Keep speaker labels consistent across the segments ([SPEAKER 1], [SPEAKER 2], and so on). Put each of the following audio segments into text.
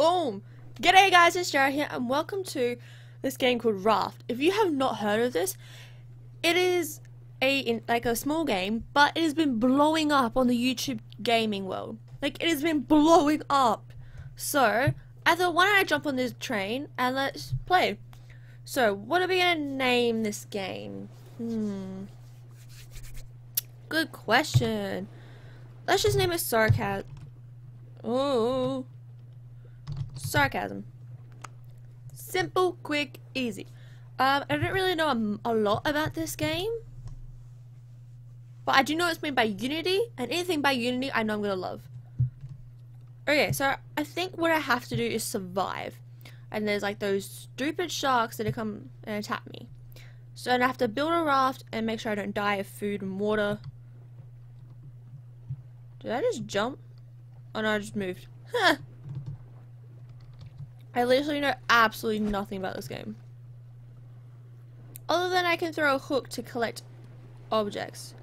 [SPEAKER 1] Boom! G'day guys, it's Jared here and welcome to this game called Raft. If you have not heard of this, it is a in, like a small game, but it has been blowing up on the YouTube gaming world. Like it has been blowing up. So I thought why don't I jump on this train and let's play. So what are we gonna name this game? Hmm. Good question. Let's just name it Sarcasm. Oh. Sarcasm. Simple, quick, easy. Um, I don't really know a, a, lot about this game. But I do know it's made by Unity, and anything by Unity I know I'm gonna love. Okay, so I think what I have to do is survive. And there's like those stupid sharks that come and attack me. So I have to build a raft and make sure I don't die of food and water. Did I just jump? Oh no, I just moved. Huh. I literally know absolutely nothing about this game. Other than I can throw a hook to collect objects.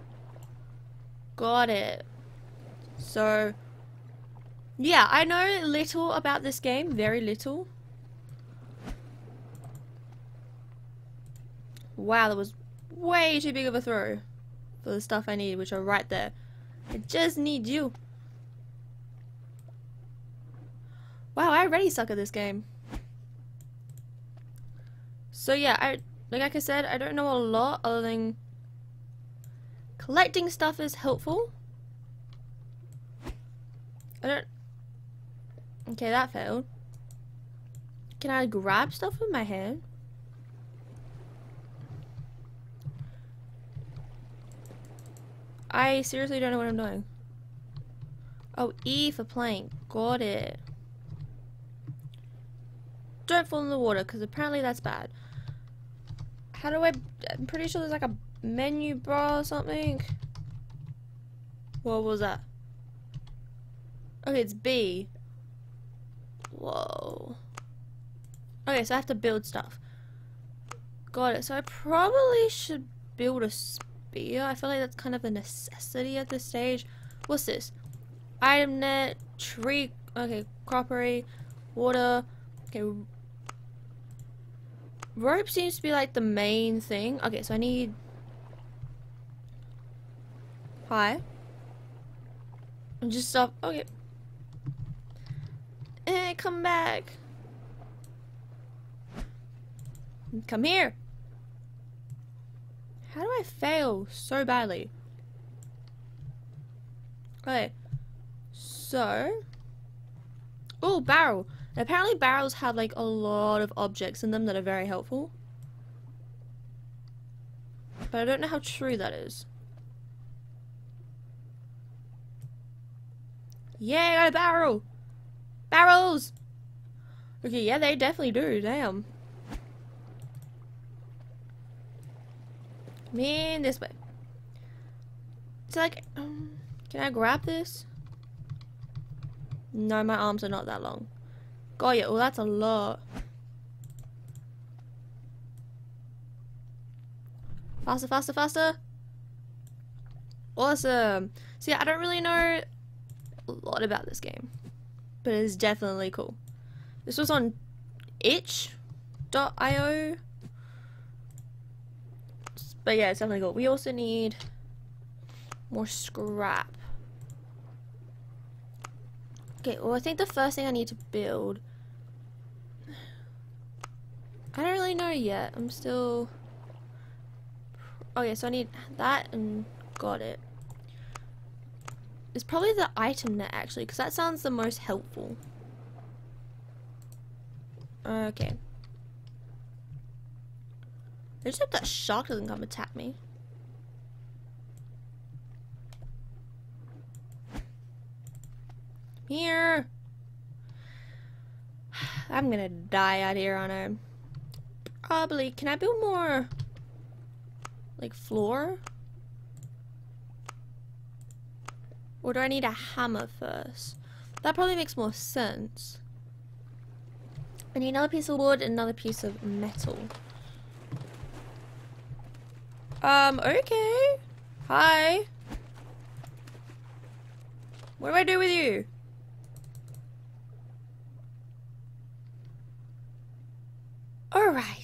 [SPEAKER 1] Got it. So, yeah, I know little about this game. Very little. Wow, that was way too big of a throw for the stuff I need, which are right there. I just need you. Wow, I already suck at this game. So yeah, I like I said, I don't know a lot other than collecting stuff is helpful. I don't Okay, that failed. Can I grab stuff with my hand? I seriously don't know what I'm doing. Oh, E for playing. Got it. Don't fall in the water, because apparently that's bad. How do I... I'm pretty sure there's like a menu bar or something. What was that? Okay, it's B. Whoa. Okay, so I have to build stuff. Got it. So I probably should build a spear. I feel like that's kind of a necessity at this stage. What's this? Item net, tree, okay, crockery, water, okay, Rope seems to be like the main thing. Okay, so I need... Hi. Just stop. Okay. Eh, come back. Come here. How do I fail so badly? Okay. So. Oh, barrel. Apparently barrels have like a lot of objects in them that are very helpful. But I don't know how true that is. Yeah, I got a barrel! Barrels! Okay, yeah, they definitely do, damn. Man, this way. It's like, um, can I grab this? No, my arms are not that long. Got you. Oh, that's a lot. Faster, faster, faster. Awesome. See, I don't really know a lot about this game. But it's definitely cool. This was on itch.io. But yeah, it's definitely cool. We also need more scrap. Okay, well I think the first thing I need to build I don't really know yet. I'm still... Oh okay, so I need that and got it. It's probably the item net actually, because that sounds the most helpful. Okay. I just hope that shark doesn't come attack me. Here! I'm gonna die out here on a Probably. Can I build more, like, floor? Or do I need a hammer first? That probably makes more sense. I need another piece of wood and another piece of metal. Um, okay. Hi. What do I do with you? Alright.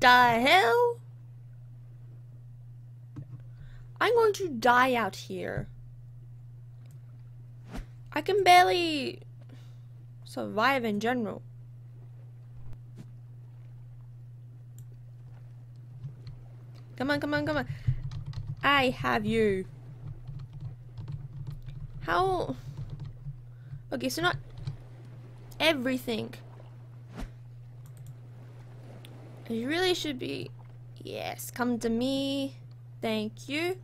[SPEAKER 1] The hell? I'm going to die out here. I can barely survive in general. Come on, come on, come on. I have you. How? Okay, so not everything. You really should be... Yes, come to me. Thank you.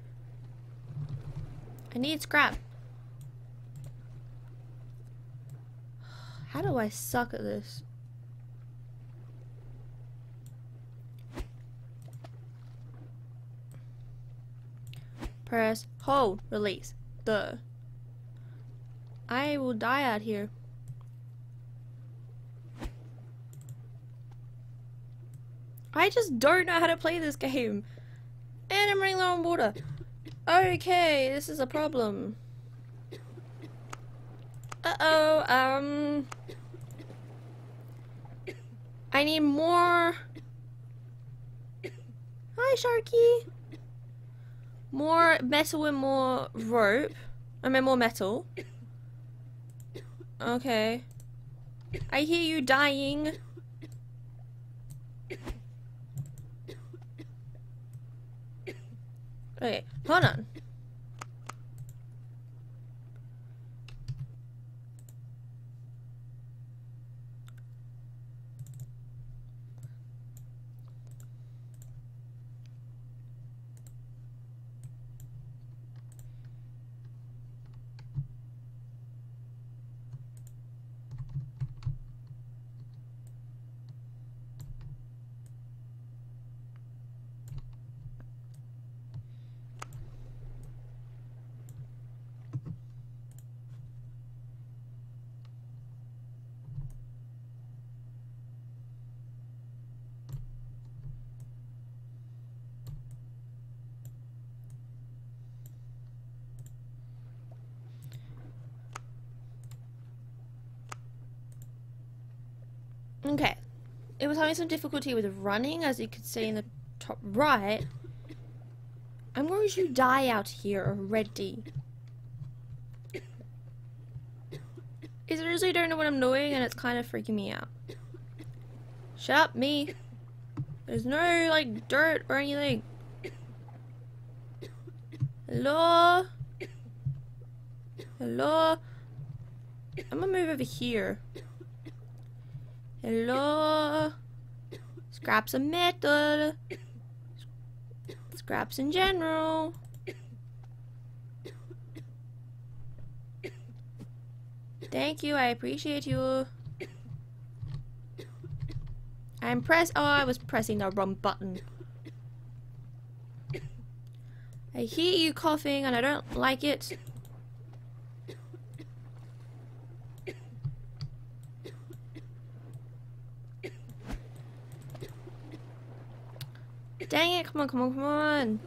[SPEAKER 1] I need scrap. How do I suck at this? Press, hold, release. The. I will die out here. I just don't know how to play this game. And I'm running low on water. Okay, this is a problem. Uh-oh, um... I need more... Hi, Sharky! More metal and more rope. I mean, more metal. Okay. I hear you dying. Okay, hold on. Okay. Some difficulty with running, as you can see in the top right. I'm going to die out here already. I seriously don't know what I'm doing, and it's kind of freaking me out. Shut up, me. There's no, like, dirt or anything. Hello? Hello? I'm gonna move over here. Hello? Scraps of metal. Scraps in general. Thank you, I appreciate you. I'm press- oh, I was pressing the wrong button. I hear you coughing and I don't like it. Dang it, come on, come on, come on.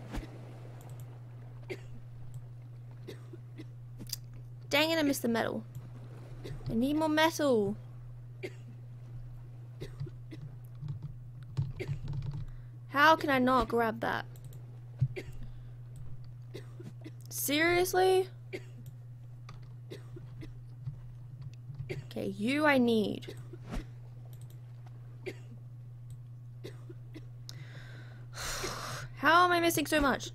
[SPEAKER 1] Dang it, I missed the metal. I need more metal. How can I not grab that? Seriously? Okay, you I need. How am I missing so much?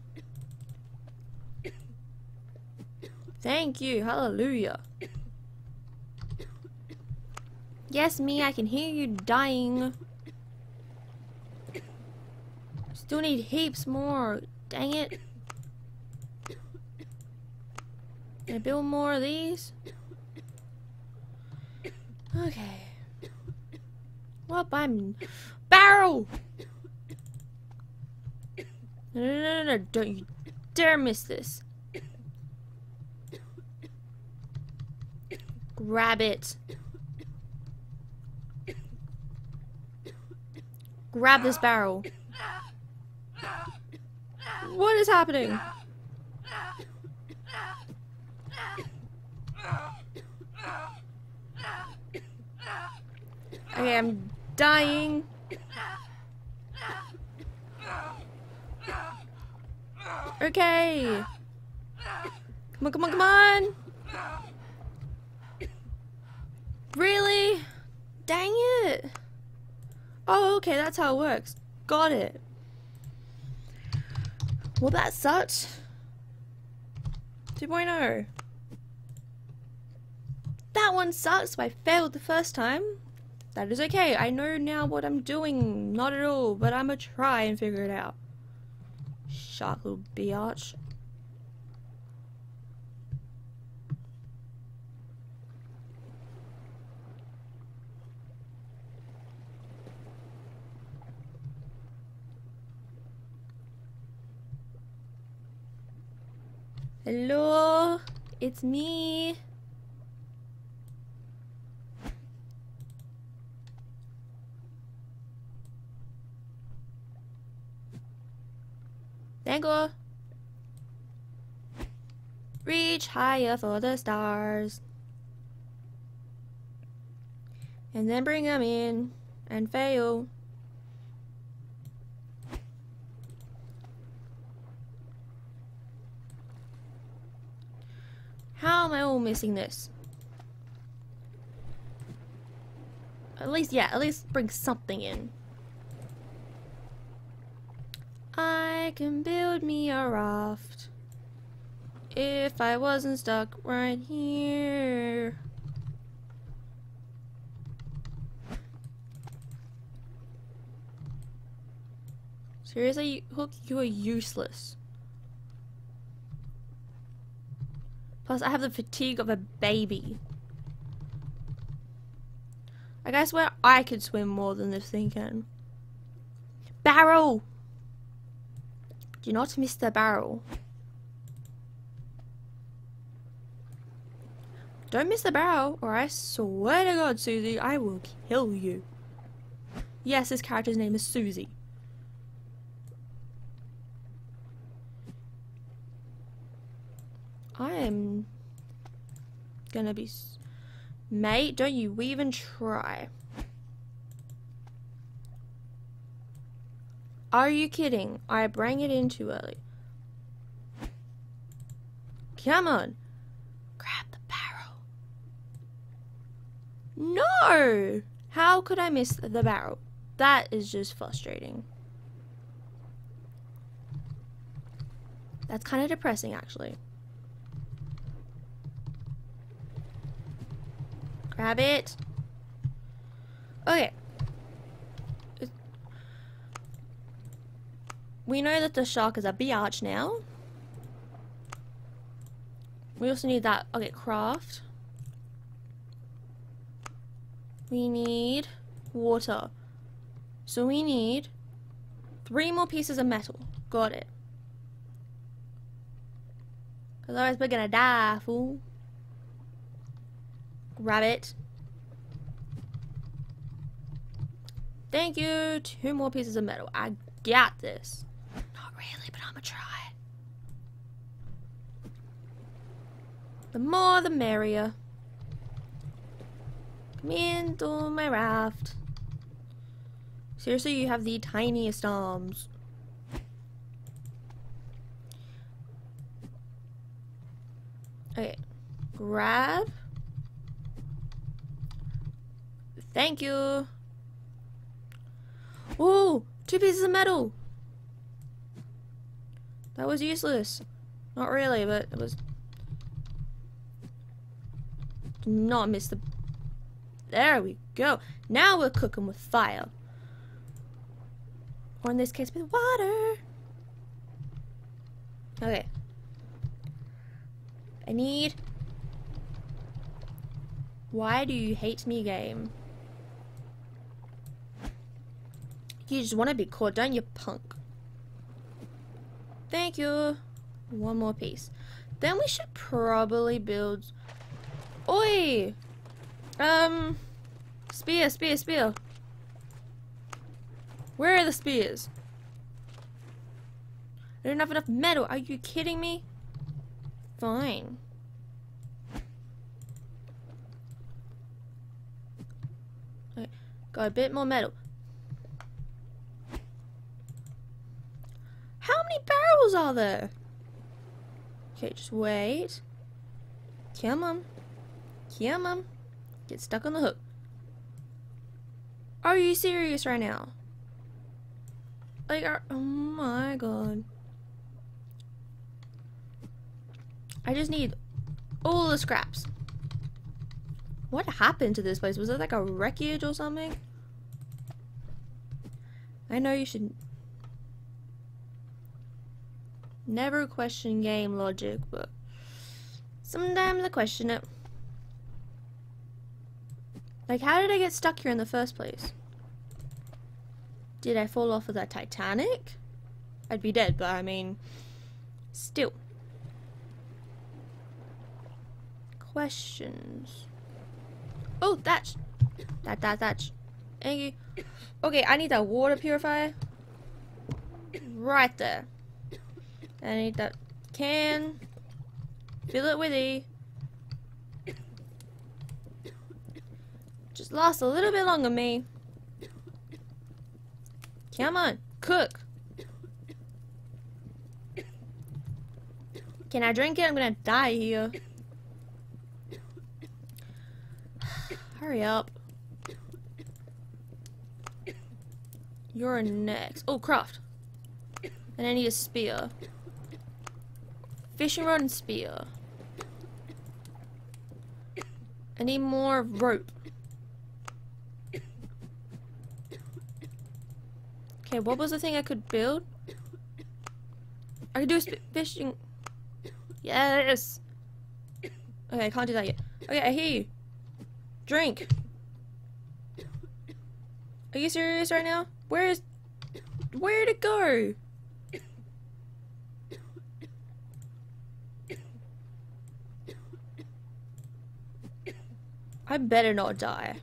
[SPEAKER 1] Thank you. Hallelujah. Yes, me, I can hear you dying. Still need heaps more. Dang it. Can I build more of these? Okay. Well, I'm... Barrel! No, no, no, no, no, don't you dare miss this. Grab it. Grab this barrel. What is happening? Okay, I'm dying. Okay. Come on, come on, come on. Really? Dang it. Oh, okay, that's how it works. Got it. Well, that sucked. 2.0. That one sucks, I failed the first time. That is okay. I know now what I'm doing. Not at all, but I'm gonna try and figure it out. Shark little biatch. Hello, it's me. Dangle. Reach higher for the stars. And then bring them in and fail. How am I all missing this? At least, yeah, at least bring something in. I can build me a raft if I wasn't stuck right here. Seriously, Hook, you are useless. Plus, I have the fatigue of a baby. I guess where I could swim more than this thing can. Barrel! Do not miss the barrel. Don't miss the barrel, or I swear to God, Susie, I will kill you. Yes, this character's name is Susie. I am gonna be... Mate, don't you we even try. Are you kidding? I bring it in too early. Come on. Grab the barrel. No! How could I miss the barrel? That is just frustrating. That's kind of depressing, actually. Grab it. Okay. We know that the shark is a biatch now. We also need that. Okay, craft. We need water. So we need three more pieces of metal. Got it. Because otherwise we're gonna die, fool. Grab it. Thank you. Two more pieces of metal. I got this really, but I'm gonna try. The more the merrier. Come into my raft. Seriously, you have the tiniest arms. Okay. Grab. Thank you. Oh, two pieces of metal. That was useless. Not really, but it was... Do not miss the... There we go. Now we're cooking with fire. Or in this case, with water. Okay. I need... Why do you hate me, game? You just want to be caught, don't you, punk? Thank you. One more piece. Then we should probably build... Oi! Um... Spear, spear, spear. Where are the spears? I don't have enough metal. Are you kidding me? Fine. Got a bit more metal. How many barrels are there? Okay, just wait. Come on. Come on. Get stuck on the hook. Are you serious right now? Like, are, oh my god. I just need all the scraps. What happened to this place? Was it like a wreckage or something? I know you should never question game logic, but sometimes I question it. Like, how did I get stuck here in the first place? Did I fall off of that Titanic? I'd be dead, but I mean, still. Questions. Oh, that's that that that. Thank you. Okay, I need that water purifier. Right there. I need that can. Fill it with E. Just lost a little bit longer, me. Come on, cook. Can I drink it? I'm gonna die here. Hurry up. You're next. Oh, craft. And I need a spear. Fishing rod and spear. I need more rope. Okay, what was the thing I could build? I could do a fishing... Yes! Okay, I can't do that yet. Okay, I hear you. Drink. Are you serious right now? Where is... Where'd it go? I better not die.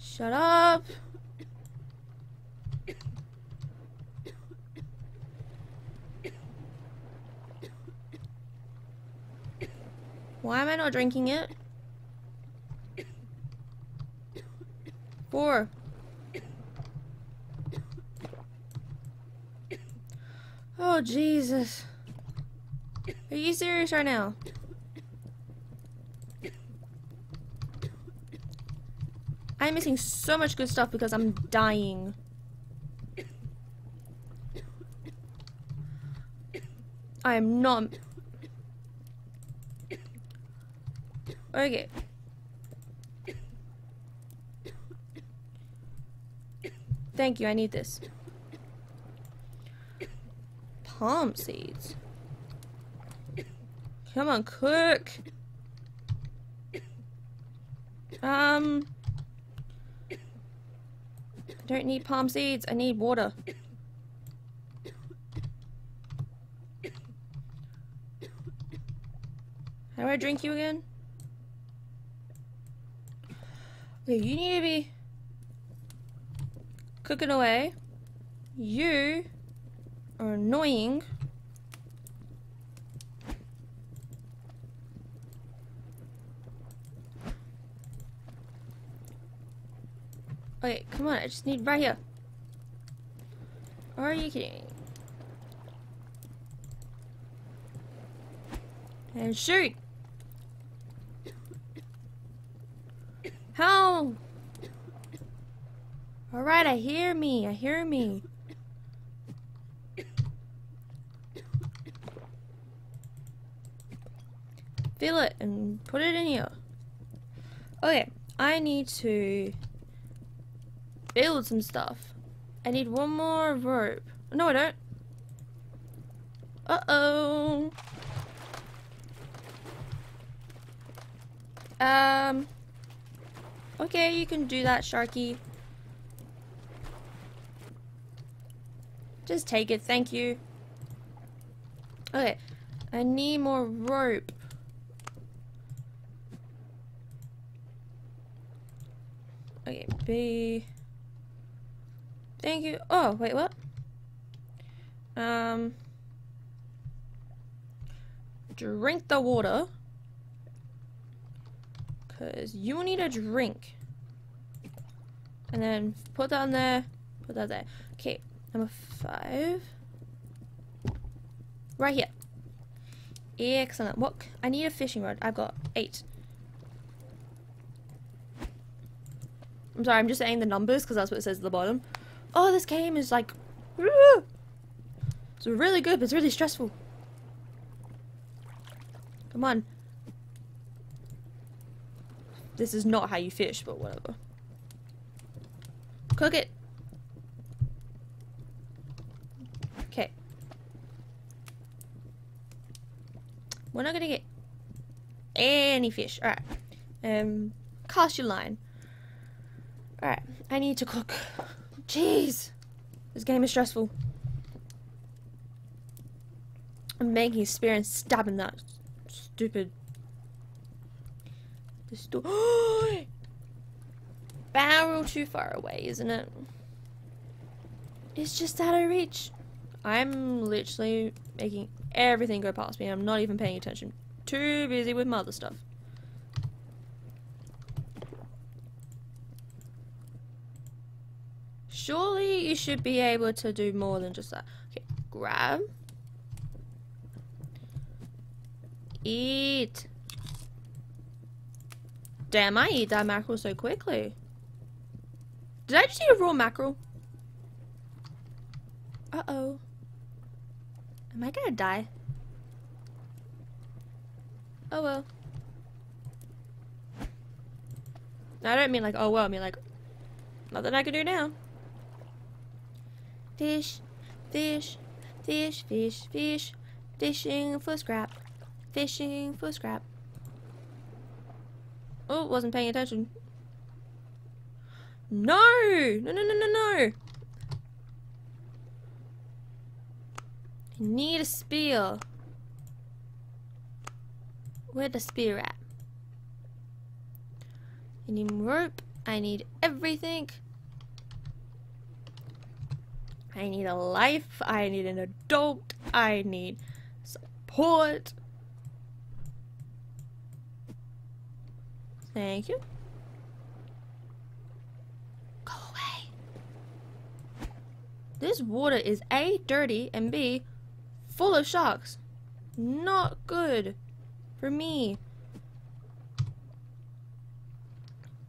[SPEAKER 1] Shut up. Why am I not drinking it? Four. Oh, Jesus. Are you serious right now? I'm missing so much good stuff because I'm dying. I am not... Okay. Thank you, I need this. Palm seeds. Come on, cook. Um... I don't need palm seeds, I need water. How do I drink you again? Okay, you need to be cooking away. You are annoying. Okay, come on, I just need right here. Are you kidding And shoot! How? Alright, I hear me. I hear me. Fill it and put it in here. Okay, I need to build some stuff. I need one more rope. No, I don't. Uh-oh. Um... Okay, you can do that, Sharky. Just take it, thank you. Okay, I need more rope. Okay, B. Thank you. Oh, wait, what? Um. Drink the water. Because you need a drink. And then put that on there. Put that there. Okay, number five. Right here. Excellent. What? I need a fishing rod. I've got eight. I'm sorry, I'm just saying the numbers because that's what it says at the bottom. Oh, this game is like... It's really good, but it's really stressful. Come on. This is not how you fish, but whatever. Cook it. Okay. We're not gonna get any fish. Alright. Um, cast your line. Alright, I need to cook. Jeez. This game is stressful. I'm making a spear and stabbing that stupid. The sto Barrel too far away, isn't it? It's just out of reach. I'm literally making everything go past me. I'm not even paying attention. Too busy with mother stuff. Surely you should be able to do more than just that. Okay, grab. Eat. Damn, I eat that mackerel so quickly. Did I just eat a raw mackerel? Uh-oh. Am I gonna die? Oh well. I don't mean like, oh well, I mean like, nothing I can do now. Fish, fish, fish, fish, fish, fishing for scrap, fishing for scrap. Oh, wasn't paying attention. No! No, no, no, no, no! I need a spear. Where the spear at? I need rope. I need everything. I need a life. I need an adult. I need support. Thank you. Go away. This water is A, dirty, and B, full of sharks. Not good for me.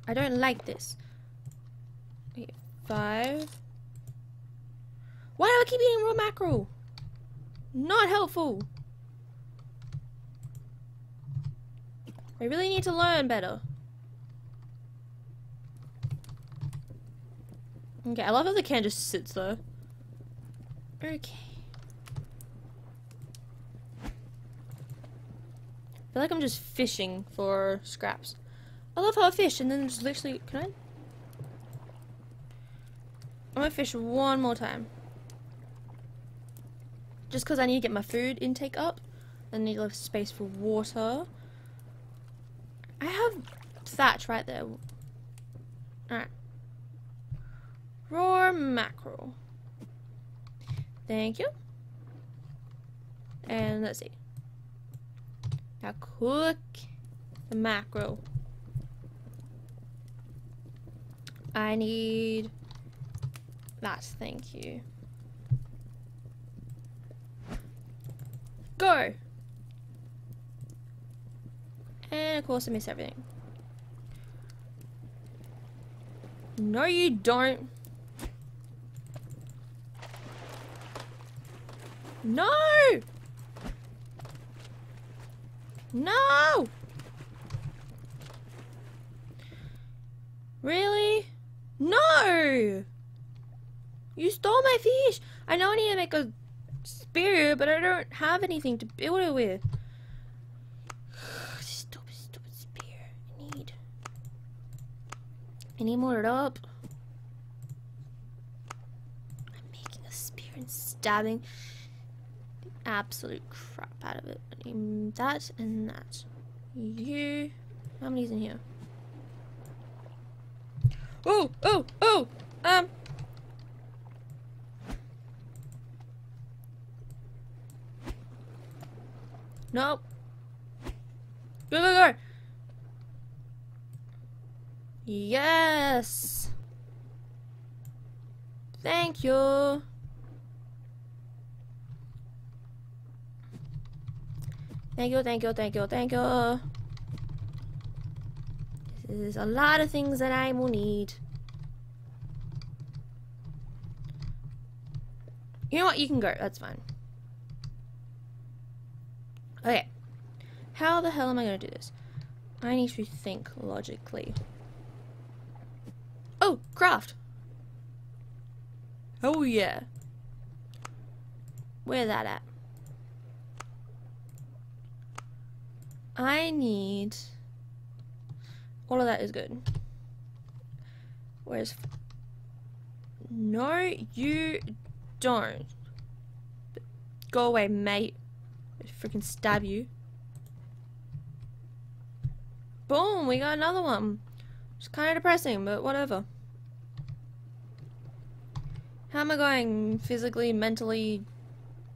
[SPEAKER 1] I don't like this. Okay, five. Why do I keep eating raw mackerel? Not helpful. I really need to learn better. Okay, I love how the can just sits there. Okay. I feel like I'm just fishing for scraps. I love how I fish and then just literally, can I? I'm gonna fish one more time. Just because I need to get my food intake up. I need a little space for water. I have thatch right there. Alright. Raw mackerel. Thank you. And let's see. Now cook the mackerel. I need that, thank you. Go! And of course I miss everything. No you don't. No! No! Really? No! You stole my fish! I know I need to make a spear, but I don't have anything to build it with. stupid, stupid spear. I need... I need more it up. I'm making a spear and stabbing absolute crap out of it. I need that and that. You... How many's in here? Oh, oh, oh! Um... Nope. Go, go, go! Yes! Thank you. Thank you, thank you, thank you, thank you. This is a lot of things that I will need. You know what? You can go. That's fine. Okay. How the hell am I going to do this? I need to think logically. Oh, craft. Oh yeah. Where that at? I need... All of that is good. Where's... No, you don't. Go away, mate. Freaking stab you. Boom, we got another one. It's kind of depressing, but whatever. How am I going? Physically, mentally,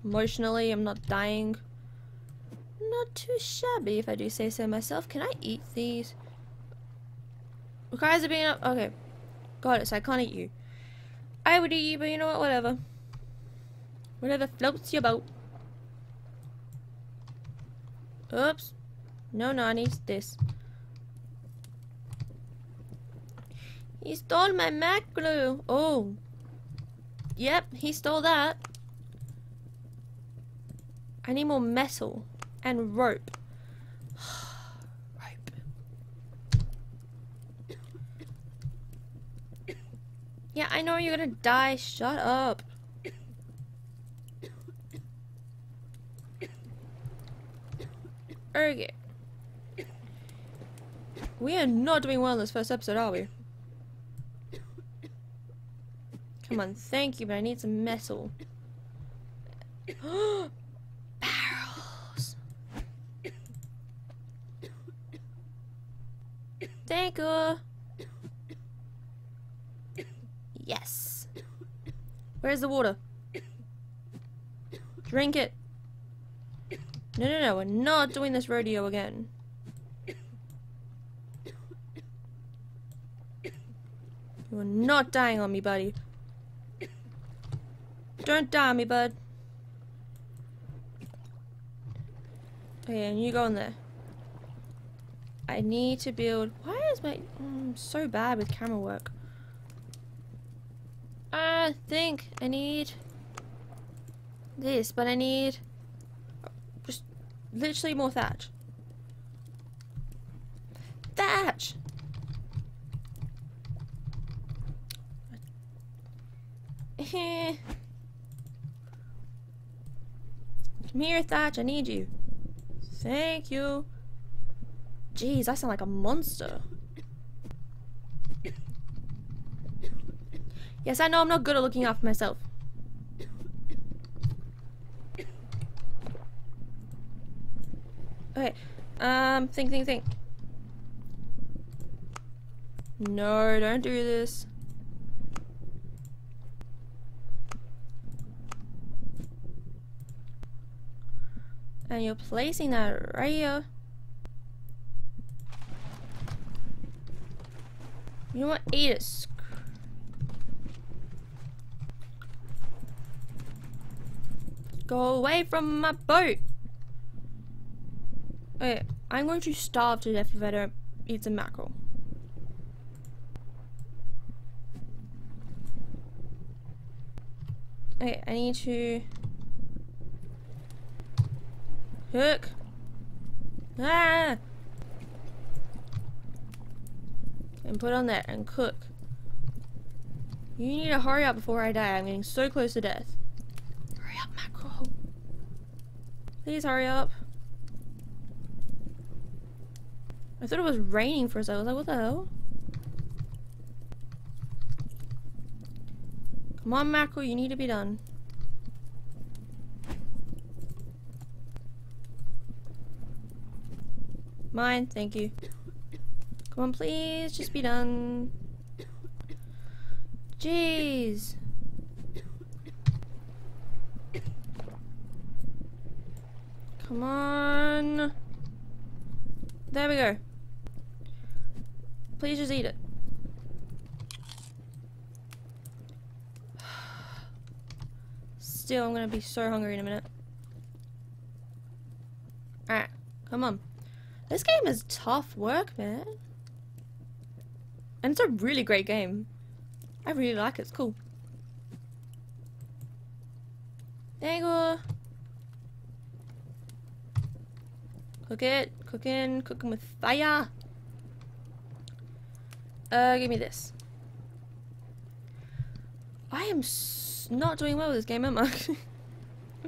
[SPEAKER 1] emotionally? I'm not dying. Not too shabby, if I do say so myself. Can I eat these? Requires it being up. Okay. Got it, so I can't eat you. I would eat you, but you know what? Whatever. Whatever floats your boat. Oops. No, need this. He stole my Mac glue. Oh. Yep, he stole that. I need more metal and rope. rope. Yeah, I know you're gonna die. Shut up. Okay. We are not doing well in this first episode, are we? Come on, thank you, but I need some metal. Barrels. Thank you. Yes. Where's the water? Drink it. No, no, no, we're not doing this rodeo again. You're not dying on me, buddy. Don't die on me, bud. Okay, and you go in there. I need to build... Why is my... I'm so bad with camera work. I think I need this, but I need Literally more thatch. Thatch! Come here, Thatch. I need you. Thank you. Jeez, I sound like a monster. Yes, I know I'm not good at looking after myself. Okay. Um, think, think, think. No, don't do this. And you're placing that right here. You know what? Eat it. Go away from my boat. Okay, I'm going to starve to death if I don't eat some mackerel. Okay, I need to hook. Ah! And put on that and cook. You need to hurry up before I die. I'm getting so close to death. Hurry up, mackerel. Please hurry up. I thought it was raining for a second. I was like, what the hell? Come on, mackerel, you need to be done. Mine, thank you. Come on, please, just be done. Jeez. Come on. There we go. Please just eat it. still. I'm gonna be so hungry in a minute. Alright, come on. This game is tough work, man. And it's a really great game. I really like it. It's cool. There you go. Cook it. Cooking. Cooking with fire. Uh, give me this. I am not doing well with this game, am I?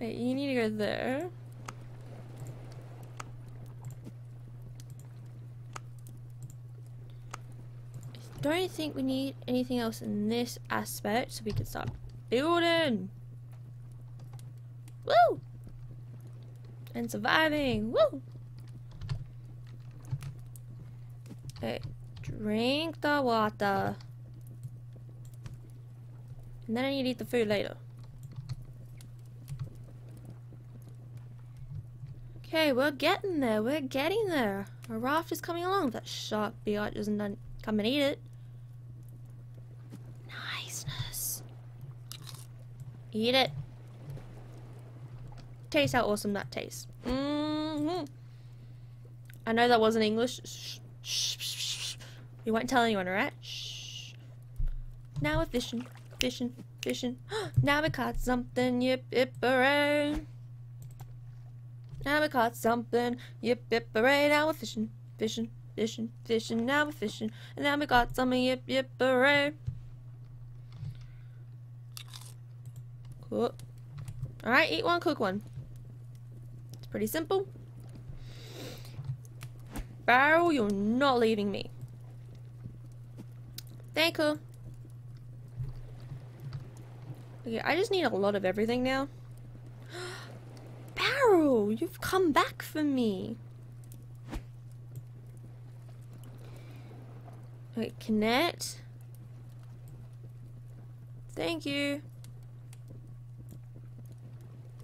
[SPEAKER 1] Wait, you need to go there. I don't think we need anything else in this aspect, so we can start building. Woo! And surviving. Woo! Okay, drink the water. And then I need to eat the food later. Okay, we're getting there. We're getting there. Our raft is coming along. That shark biatch doesn't done. come and eat it. Niceness. Eat it. Taste how awesome that tastes. Mm hmm I know that wasn't English. Shh, shh, shh, shh. We won't tell anyone, alright? Shh. Now we're fishing fishing, fishing. now we caught something, yip yip hooray. Now we caught something, yip yip hooray. Now we're fishing, fishing, fishing, fishing. Now we're fishing, and now we got something, yip yip hooray. Cool. Alright, eat one, cook one. It's pretty simple. Barrel, you're not leaving me. Thank you. Okay, I just need a lot of everything now. Barrel, you've come back for me. Wait, connect. Thank you.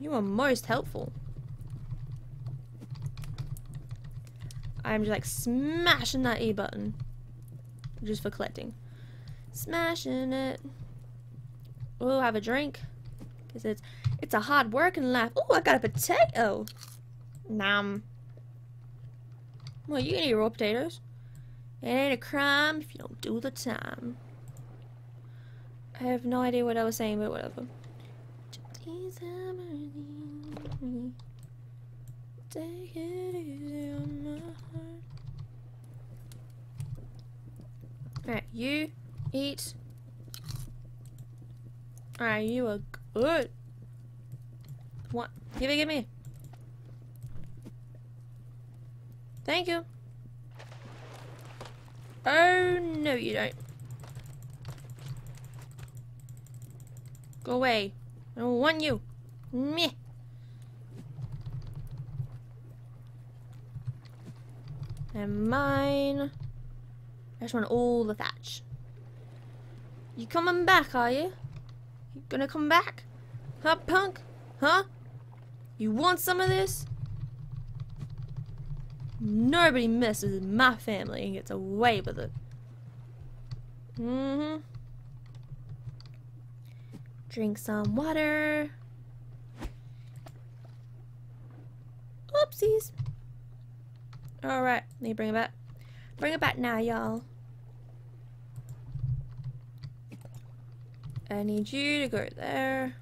[SPEAKER 1] You are most helpful. I'm just like smashing that E button. Just for collecting. Smashing it. Oh, have a drink. Because it's, it's a hard working life. Oh, I got a potato. Nom. Well, you can eat raw potatoes. It ain't a crime if you don't do the time. I have no idea what I was saying, but whatever. Take it easy on my heart. Alright, you eat Alright, you are good. What? Give it, give me. Thank you. Oh, no you don't. Go away. I don't want you. Meh. And mine. I just want all the thatch. You coming back, are you? You gonna come back? Huh, punk? Huh? You want some of this? Nobody messes with my family and gets away with it. Mm-hmm. Drink some water. Oopsies. Alright, let me bring it back. Bring it back now, y'all. I need you to go there.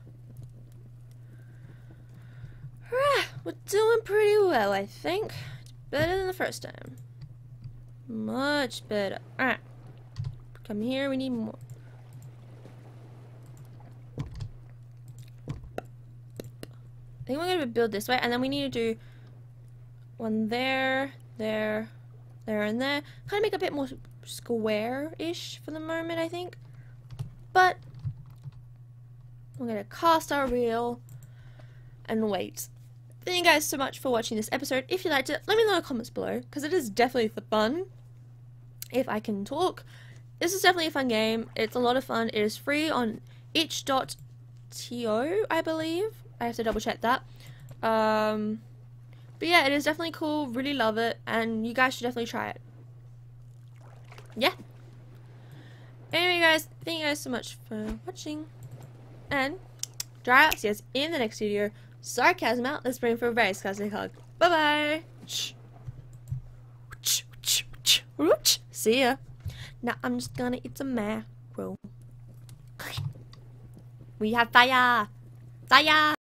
[SPEAKER 1] We're doing pretty well, I think. Better than the first time. Much better. Alright. Come here, we need more. I think we're going to build this way, and then we need to do one there, there, there, and there. Kind of make a bit more square-ish for the moment, I think. But we're going to cast our reel and wait. Thank you guys so much for watching this episode. If you liked it, let me know in the comments below, because it is definitely for fun. If I can talk. This is definitely a fun game. It's a lot of fun. It is free on itch.io, I believe. I have to double check that. Um, but yeah, it is definitely cool. Really love it. And you guys should definitely try it. Yeah. Anyway, guys, thank you guys so much for watching and Dry out. See us in the next video. Sarcasm out. Let's bring for a very sarcastic hug. Bye bye. See ya. Now I'm just gonna eat some macro. We have fire. Fire.